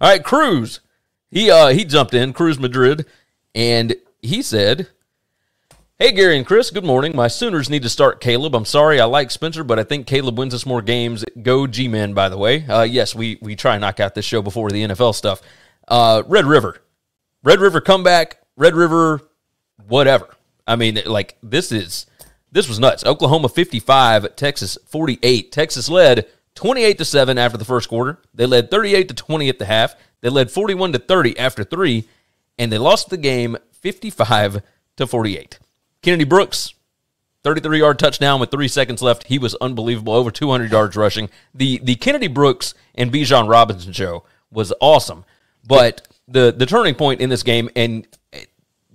All right, Cruz. He uh he jumped in, Cruz Madrid, and he said, Hey Gary and Chris, good morning. My Sooners need to start Caleb. I'm sorry, I like Spencer, but I think Caleb wins us more games. Go G Men, by the way. Uh, yes, we we try and knock out this show before the NFL stuff. Uh, Red River, Red River comeback, Red River, whatever. I mean, like this is this was nuts. Oklahoma 55, Texas 48. Texas led 28 to 7 after the first quarter. They led 38 to 20 at the half. They led 41 to 30 after 3 and they lost the game 55 to 48. Kennedy Brooks 33-yard touchdown with 3 seconds left. He was unbelievable, over 200 yards rushing. The the Kennedy Brooks and Bijan Robinson show was awesome. But the the turning point in this game and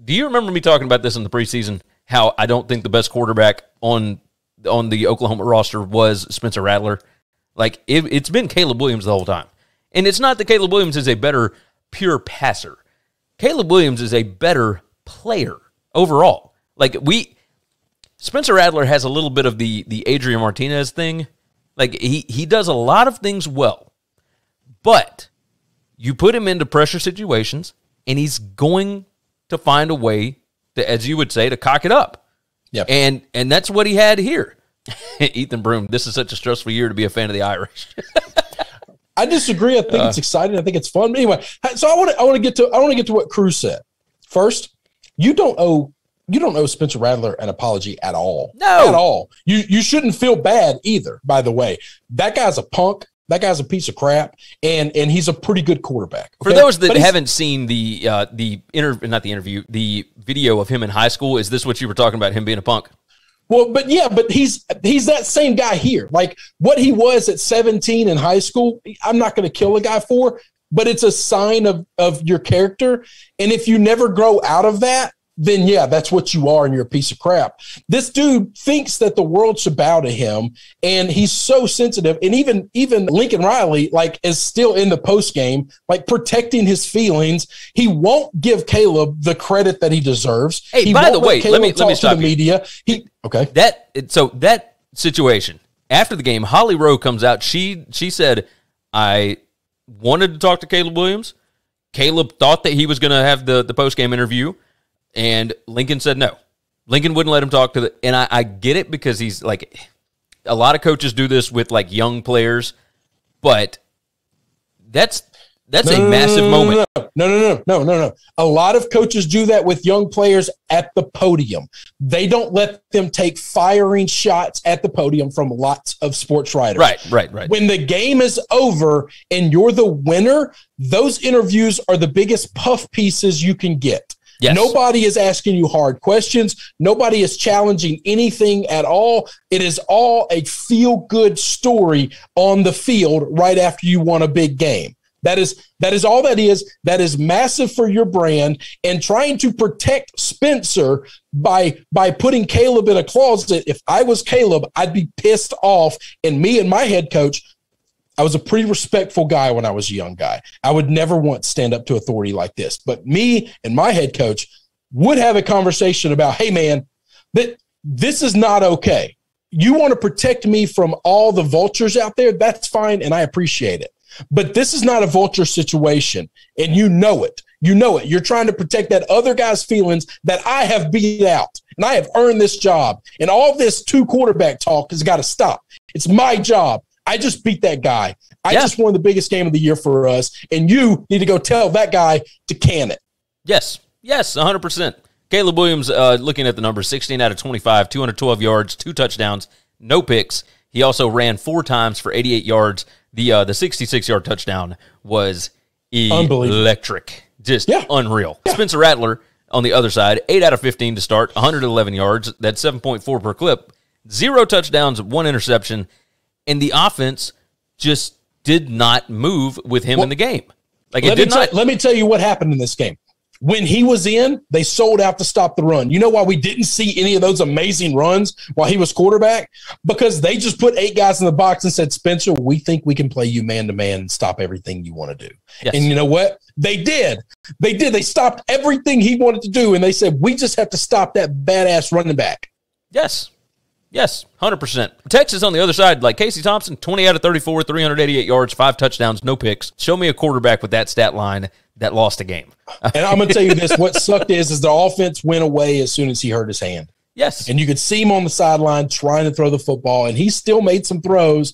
do you remember me talking about this in the preseason? How I don't think the best quarterback on on the Oklahoma roster was Spencer Rattler. Like it, it's been Caleb Williams the whole time, and it's not that Caleb Williams is a better pure passer. Caleb Williams is a better player overall. Like we, Spencer Rattler has a little bit of the the Adrian Martinez thing. Like he he does a lot of things well, but you put him into pressure situations, and he's going to find a way to, as you would say, to cock it up. Yep. And and that's what he had here. Ethan Broom, this is such a stressful year to be a fan of the Irish. I disagree. I think Uh. it's exciting. I think it's fun. But anyway, so I want to I want to get to I want to get to what Cruz said. First, you don't owe you don't owe Spencer Rattler an apology at all. No. At all. You you shouldn't feel bad either, by the way. That guy's a punk. That guy's a piece of crap, and and he's a pretty good quarterback. For those that haven't seen the uh, the inter not the interview, the video of him in high school, is this what you were talking about? Him being a punk? Well, but yeah, but he's he's that same guy here. Like what he was at 17 in high school, I'm not going to kill a guy for, but it's a sign of of your character. And if you never grow out of that, then yeah, that's what you are and you're a piece of crap. This dude thinks that the world should bow to him and he's so sensitive and even even Lincoln Riley like is still in the post game like protecting his feelings. He won't give Caleb the credit that he deserves. Hey, he by the way, let me- let me talk to stop the you. media. He okay. That so that situation after the game, Holly Rowe comes out. She she said, "I wanted to talk to Caleb Williams. Caleb thought that he was going to have the the post game interview, and Lincoln said no. Lincoln wouldn't let him talk to the. And I, I get it because he's like, a lot of coaches do this with like young players, but that's that's a massive moment. No, no, no, no, no, no, no. A lot of coaches do that with young players at the podium. They don't let them take firing shots at the podium from lots of sports writers. Right, right, right. When the game is over and you're the winner, those interviews are the biggest puff pieces you can get. Yes. Nobody is asking you hard questions. Nobody is challenging anything at all. It is all a feel good story on the field right after you won a big game. That is that is all that is. That is massive for your brand and trying to protect Spencer by by putting Caleb in a closet. If I was Caleb, I'd be pissed off. And me and my head coach, I was a pretty respectful guy when I was a young guy. I would never want stand up to authority like this. But me and my head coach would have a conversation about, hey man, that this is not okay. You want to protect me from all the vultures out there? That's fine, and I appreciate it. But this is not a vulture situation, and you know it. You know it. You're trying to protect that other guy's feelings that I have beat out, and I have earned this job. And all this two quarterback talk has got to stop. It's my job. I just beat that guy. I Yeah. just won the biggest game of the year for us, and you need to go tell that guy to can it. Yes, yes, 100%. Caleb Williams, uh, looking at the numbers, 16 out of 25, 212 yards, two touchdowns, no picks. He also ran four times for 88 yards. The uh, the 66 yard touchdown was electric, just Yeah. unreal. Spencer Rattler on the other side, eight out of 15 to start, 111 yards. That's 7.4 per clip, zero touchdowns, one interception, and the offense just did not move with him in the game. Like it did not. let me tell you what happened in this game. When he was in, they sold out to stop the run. You know why we didn't see any of those amazing runs while he was quarterback? Because they just put eight guys in the box and said, Spencer, we think we can play you man to man and stop everything you want to do. Yes. And you know what? They did. They did. They stopped everything he wanted to do. And they said, we just have to stop that badass running back. Yes. Yes, 100%. Texas on the other side, like Casey Thompson, 20 out of 34, 388 yards, five touchdowns, no picks. Show me a quarterback with that stat line that lost a game. and I'm going to tell you this what sucked is, is the offense went away as soon as he hurt his hand. Yes. And you could see him on the sideline trying to throw the football, and he still made some throws.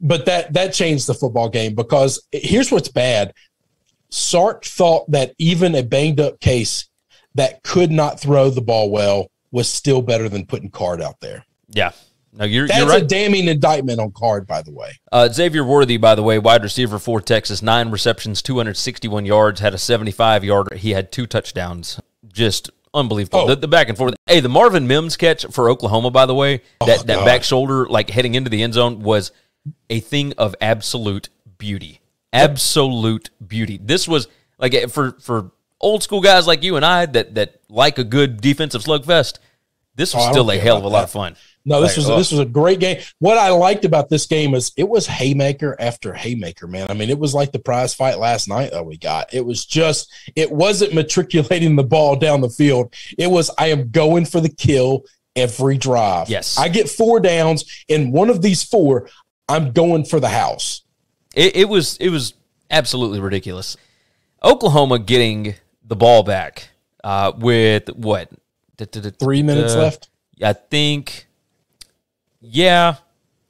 But that that changed the football game because here's what's bad. Sark thought that even a banged up Casey that could not throw the ball well was still better than putting Card out there. Yeah. No, you're, That's you're right. a damning indictment on Card, by the way. Uh, Xavier Worthy, by the way, wide receiver for Texas, nine receptions, 261 yards, had a 75 yard. He had two touchdowns. Just unbelievable. Oh. The, the back and forth. Hey, the Marvin Mims catch for Oklahoma, by the way, that, that God. back shoulder, like heading into the end zone, was a thing of absolute beauty. Absolute beauty. This was like eh, for for old school guys like you and I that that like a good defensive slugfest. This was Oh, still a hell of a lot of fun. No, this Like, was oh. this was a great game. What I liked about this game is it was haymaker after haymaker, man. I mean, it was like the prize fight last night that we got. It was just it wasn't matriculating the ball down the field. It was I am going for the kill every drive. Yes. I get four downs and one of these four. I'm going for the house. It, it was it was absolutely ridiculous. Oklahoma getting the ball back uh, with what Three minutes Uh, left. I think. Yeah,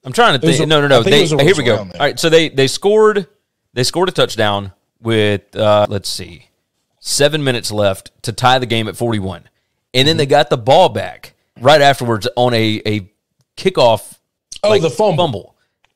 I'm trying to think. a- no, no, no. They, a- here we go. All right, so they they scored they scored a touchdown with uh, let's see, seven minutes left to tie the game at 41, and then they got the ball back right afterwards on a a kickoff. Oh, like, the fumble.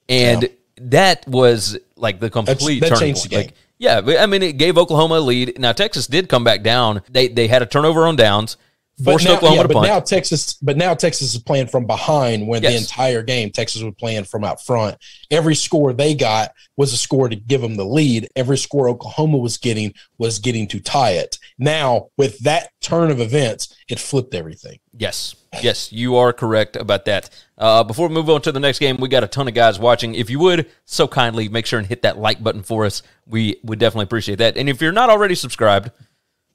and that was like the complete that turning changed point. the game. Like, yeah, I mean, it gave Oklahoma a lead. Now Texas did come back down. They they had a turnover on downs, forced now, Oklahoma yeah, to but punt. now Texas, but now Texas is playing from behind when the entire game Texas was playing from out front. Every score they got was a score to give them the lead. Every score Oklahoma was getting was getting to tie it. Now with that turn of events, it flipped everything. Yes, yes, you are correct about that. Uh, before we move on to the next game, we got a ton of guys watching. If you would so kindly make sure and hit that like button for us, we would definitely appreciate that. And if you're not already subscribed,